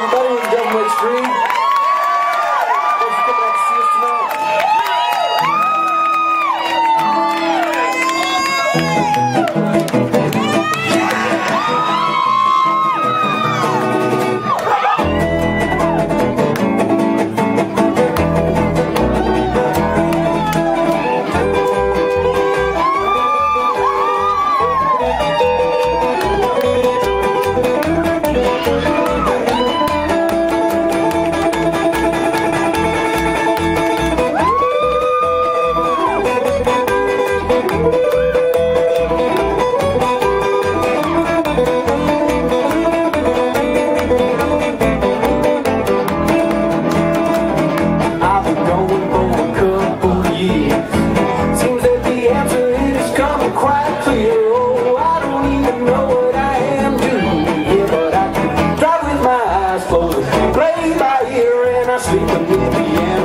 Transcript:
everybody in Government Street. last with in Louisiana.